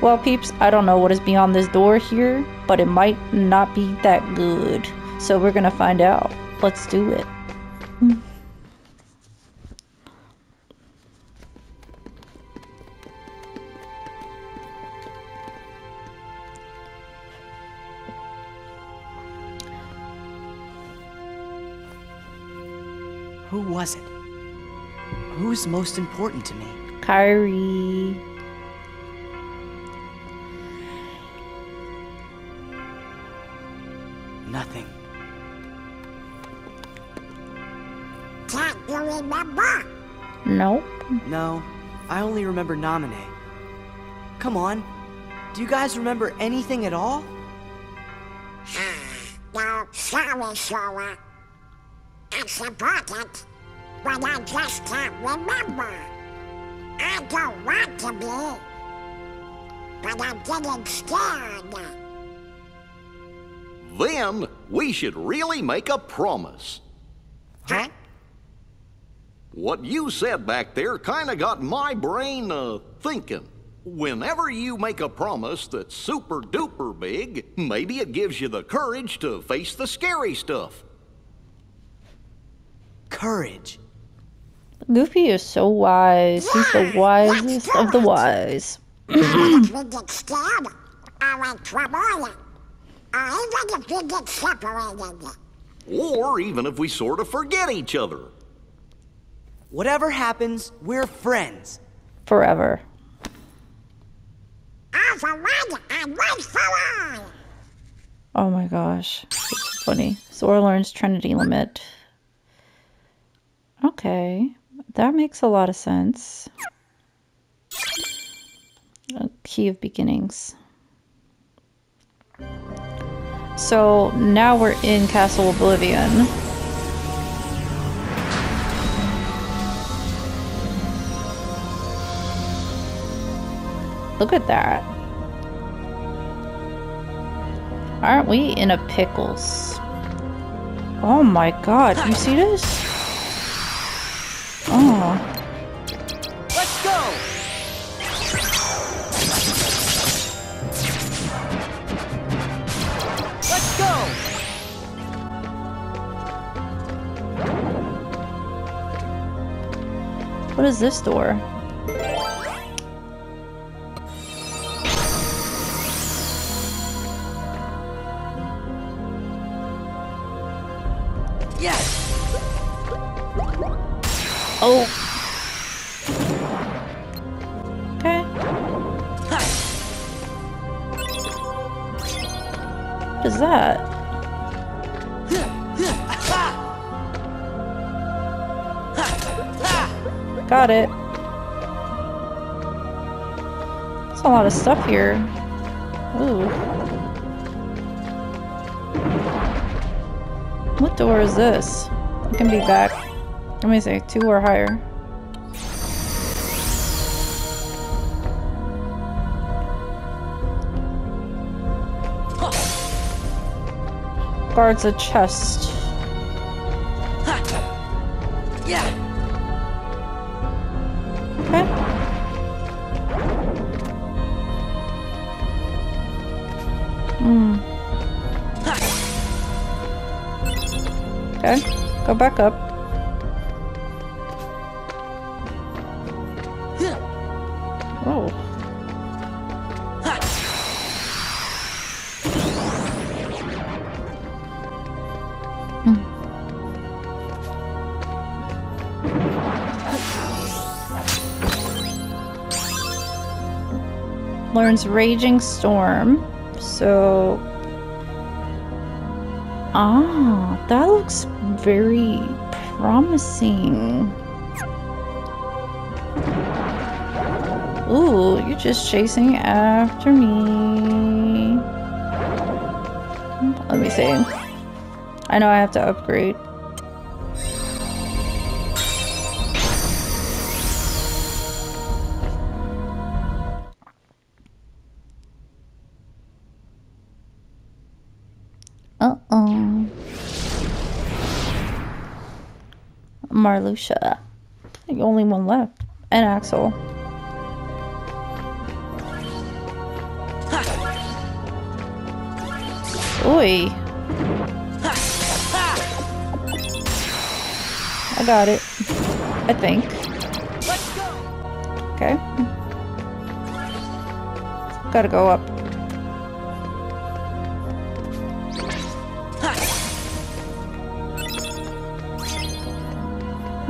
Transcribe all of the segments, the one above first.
Well, peeps, I don't know what is beyond this door here, but it might not be that good. So we're gonna find out. Let's do it. Who was it? Who's most important to me? Kairi. Nothing. Can't you remember? Nope. No, I only remember Namine. Come on. Do you guys remember anything at all? Hmm, no, sorry, Sora. It's important, but I just can't remember. I don't want to be, but I'm getting scared. Then we should really make a promise. Huh? What you said back there kinda got my brain uh, thinking. Whenever you make a promise that's super duper big, maybe it gives you the courage to face the scary stuff. Courage. Goofy is so wise. He's the wisest of the wise. If we get scared, or in trouble, or even if we get separated. Or even if we sort of forget each other. Whatever happens, we're friends. Forever. All for one and one for all. Oh my gosh. It's funny. Sora learns Trinity limit. Okay. That makes a lot of sense. A key of beginnings. So now we're in Castle Oblivion. Look at that. Aren't we in a pickles? Oh my god, you see this? Oh. Let's go! Let's go! What is this door? What is that? Got it. There's a lot of stuff here. Ooh. What door is this? I can be back. Let me see, two or higher. Guards a chest. Yeah! Okay. Hmm. Okay, go back up. Raging Storm. So. Ah, that looks very promising. Ooh, you're just chasing after me. Let me see. I know I have to upgrade. Marluxia. Only one left. And Axel. Oi. I got it. I think. Okay. Gotta go up.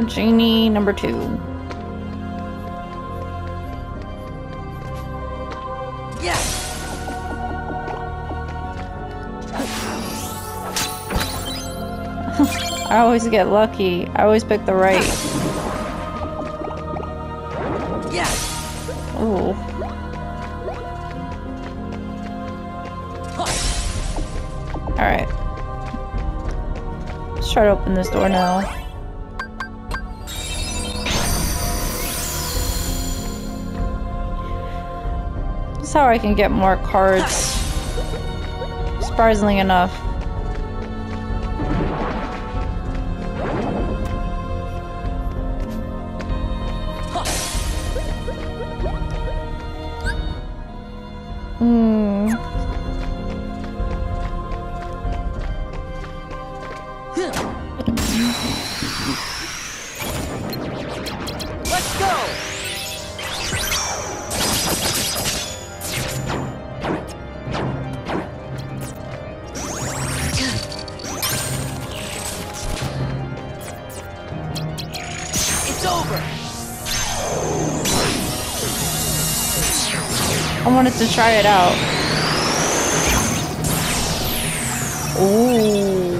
Genie number two. I always get lucky. I always pick the right. Yes! Ooh. Alright. Let's try to open this door now. This is how I can get more cards. Surprisingly enough. Wanted to try it out. Ooh.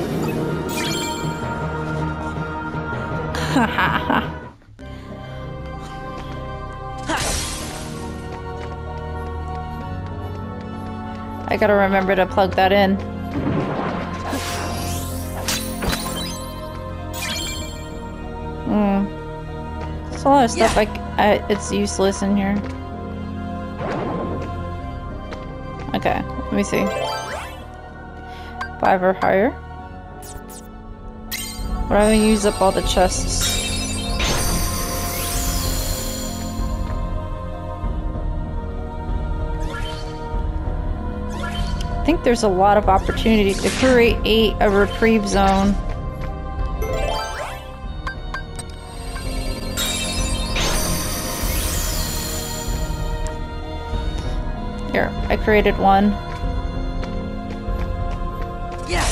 I gotta remember to plug that in. Hmm. There's a lot of stuff like I, it's useless in here. Okay, let me see. Five or higher. But I haven't used up all the chests. I think there's a lot of opportunity to create a reprieve zone. Here, I created one. Yeah!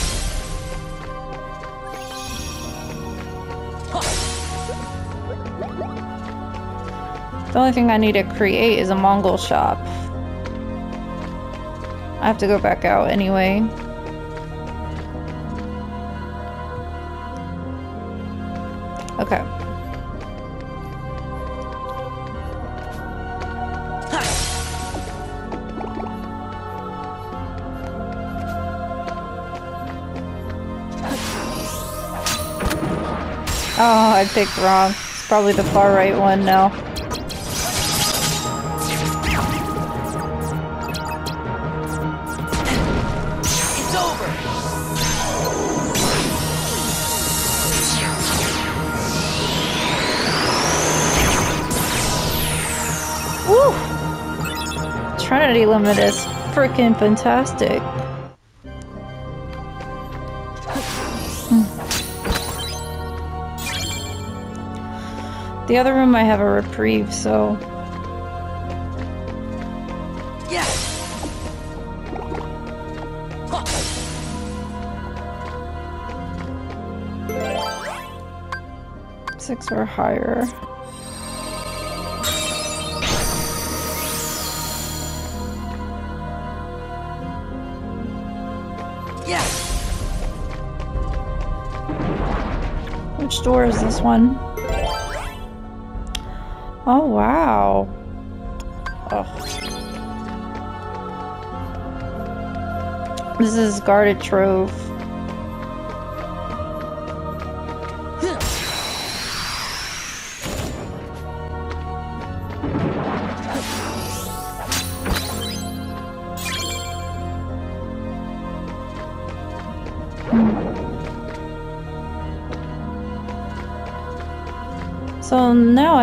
The only thing I need to create is a Moogle shop. I have to go back out anyway. I picked wrong. It's probably the far right one now. Woo! Trinity Limit is freaking fantastic. The other room I have a reprieve, so Yeah! six or higher. Yeah! Which door is this one? Oh wow. Oh. This is guarded trove.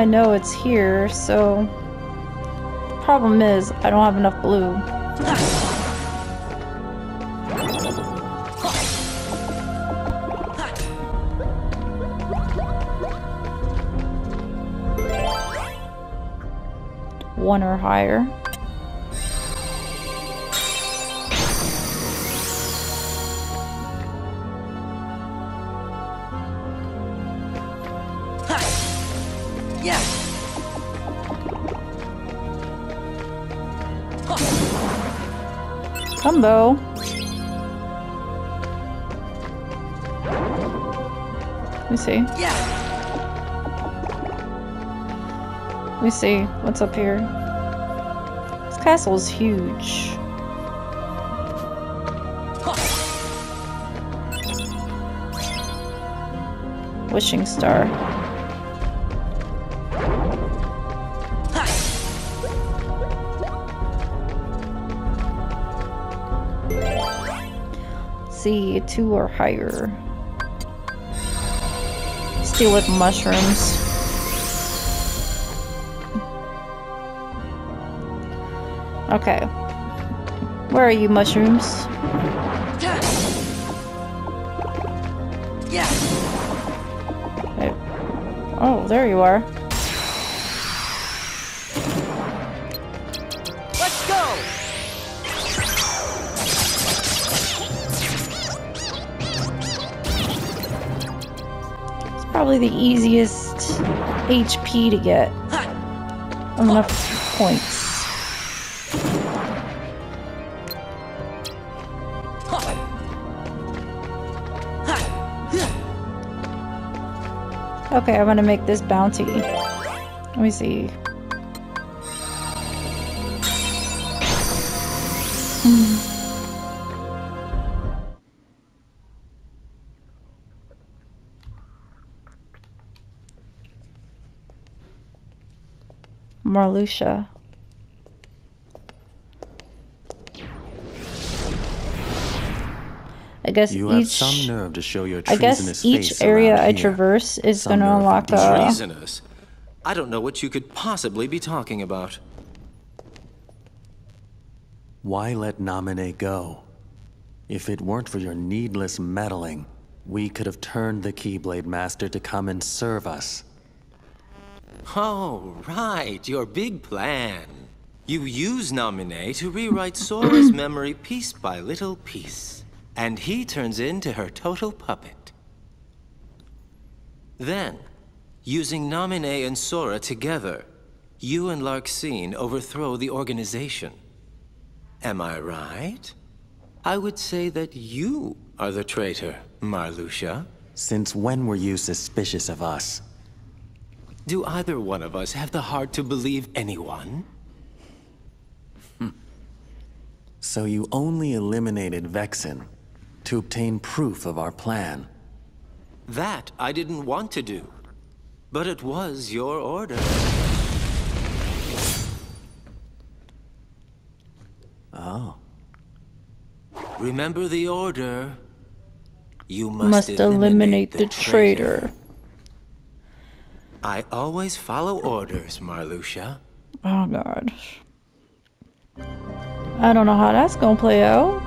I know it's here, so... The problem is, I don't have enough blue. One or higher. Combo. Let me see. Yeah. Let me see. What's up here? This castle is huge. Wishing star. See, two or higher. Steal with mushrooms. Okay. Where are you, mushrooms? Yeah. Oh, there you are. Probably the easiest HP to get. Enough points. Okay, I'm gonna make this bounty. Let me see. Marluxia. I guess You have each some nerve to show your I guess each face area I here. traverse is gonna unlock indeed. a Treasonous? I don't know what you could possibly be talking about. Why let Naminé go? If it weren't for your needless meddling, we could have turned the Keyblade Master to come and serve us. Oh, right, your big plan. You use Naminé to rewrite Sora's memory piece by little piece, and he turns into her total puppet. Then, using Naminé and Sora together, you and Larxene overthrow the organization. Am I right? I would say that you are the traitor, Marluxia. Since when were you suspicious of us? Do either one of us have the heart to believe anyone? Hmm. So you only eliminated Vexen to obtain proof of our plan. That I didn't want to do. But it was your order. Oh. Remember the order. You must, must eliminate the traitor. I always follow orders, Marluxia. Oh god. I don't know how that's gonna play out.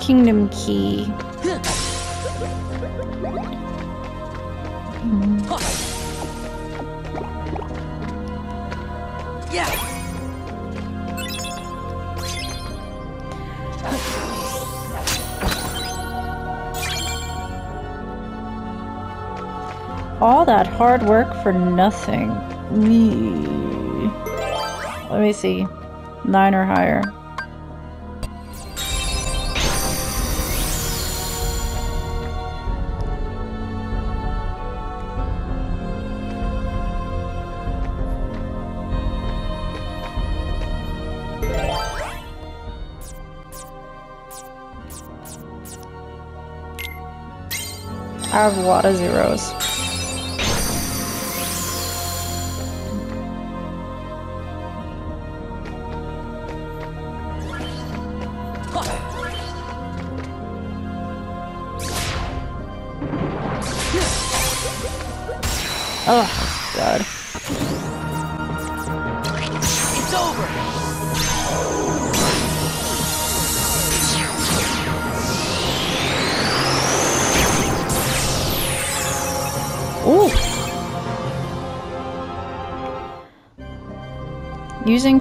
Kingdom key. Hmm. Hmm. Yeah. All that hard work for nothing. Let me see. Nine or higher. I have a lot of zeros.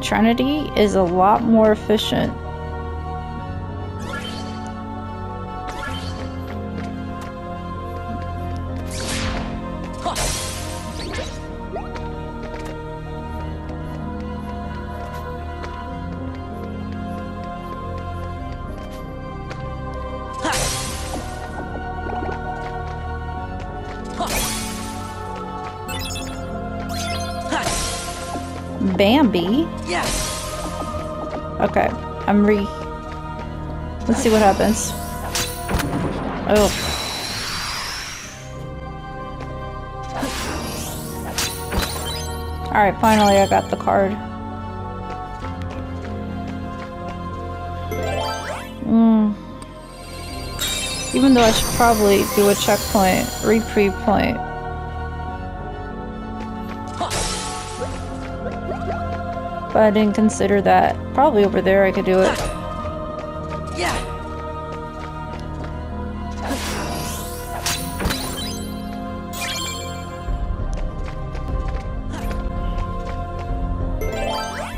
Trinity is a lot more efficient. Bambi. I'm re. Let's see what happens. Oh. Alright, finally I got the card. Mm. Even though I should probably do a checkpoint, reprieve point. But I didn't consider that. Probably over there I could do it. Yeah!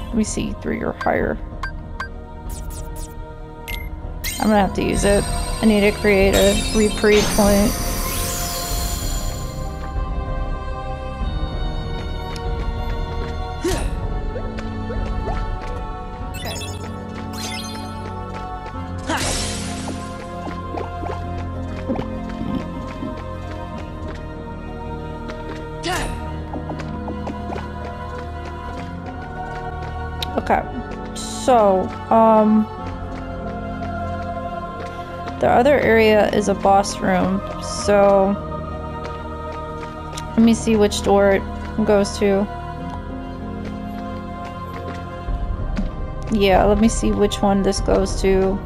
Let me see, three or higher. I'm gonna have to use it. I need to create a reprieve point. So, um the other area is a boss room. So let me see which door it goes to. Yeah, let me see which one this goes to.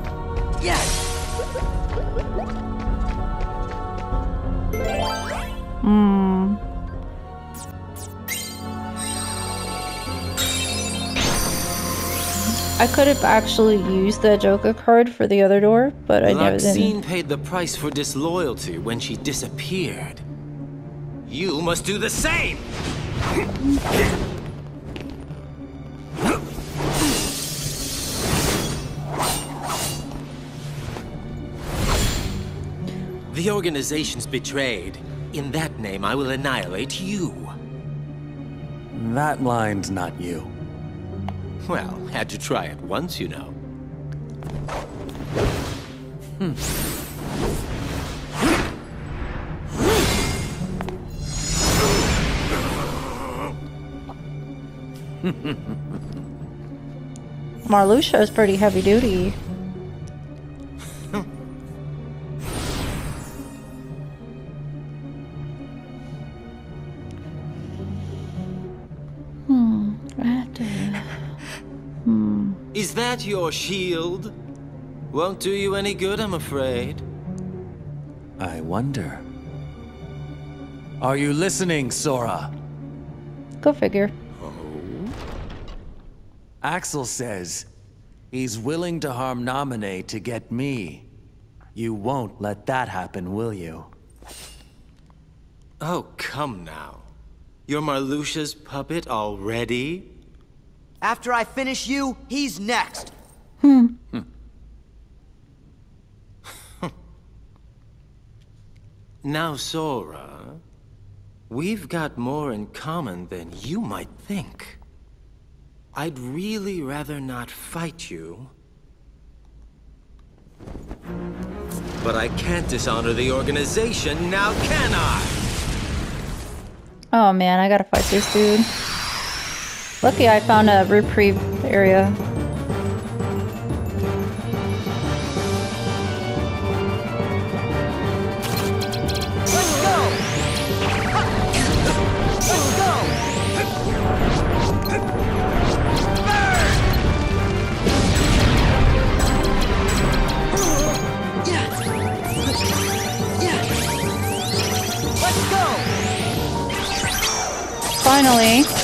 I could have actually used the Joker card for the other door, but I never did. Larxene paid the price for disloyalty when she disappeared. You must do the same! The organization's betrayed. In that name, I will annihilate you. That line's not you. Well, had to try it once, you know. Hmm. Marluxia is pretty heavy duty. Is that your shield? Won't do you any good, I'm afraid. I wonder. Are you listening, Sora? Go figure. Oh. Axel says he's willing to harm Naminé to get me. You won't let that happen, will you? Oh, come now. You're Marluxia's puppet already? After I finish you, he's next. Hmm. Now, Sora, we've got more in common than you might think. I'd really rather not fight you. But I can't dishonor the organization, now can I? Oh man, I gotta fight this dude. Lucky I found a reprieve area. Finally.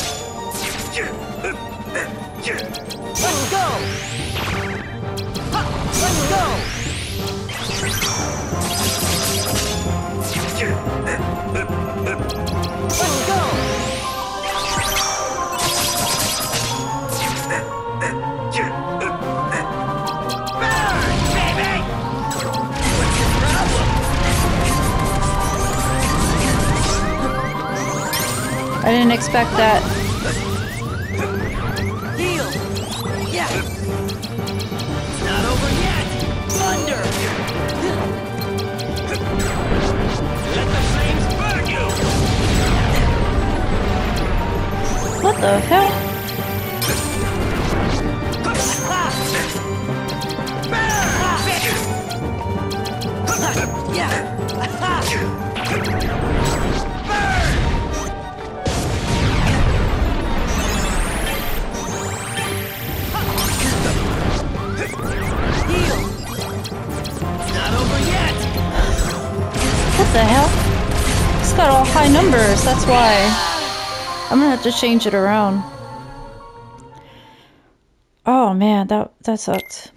I didn't expect that. Heal! Yeah! It's not over yet! Thunder! Let the flames burn you! What the hell? Why. I'm gonna have to change it around. Oh man, that that sucked.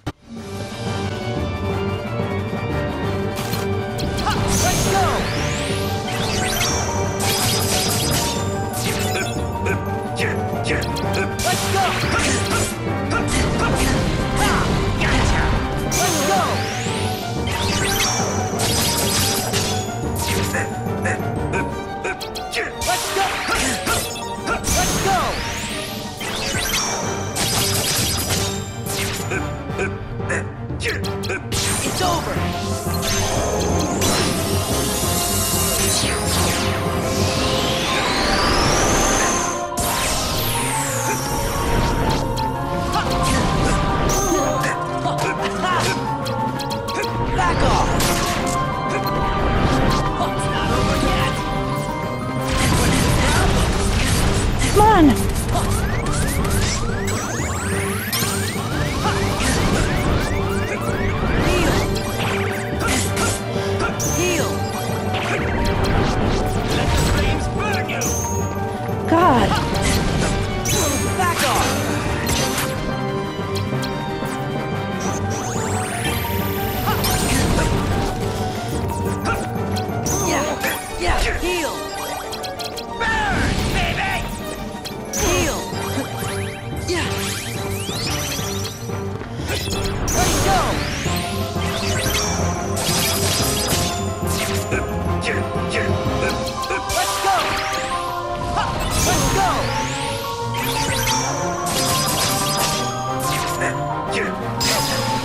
On!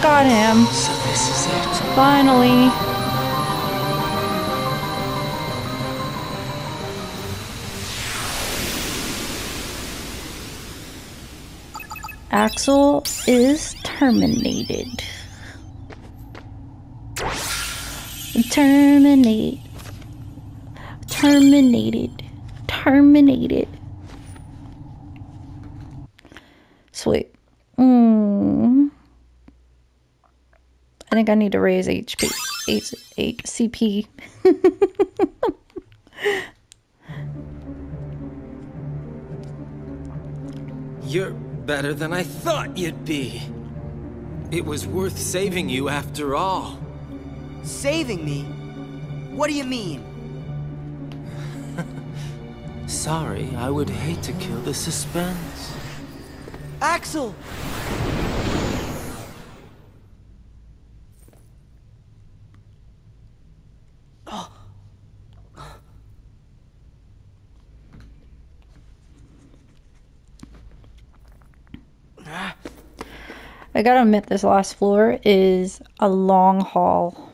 Got him. So this is it. Finally. Axel is terminated. Terminate. Terminated. Terminated. Sweet. Mm. I think I need to raise HP, H, H, CP. You're better than I thought you'd be. It was worth saving you after all. Saving me? What do you mean? Sorry, I would hate to kill the suspense. Axel! I gotta admit, this last floor is a long haul.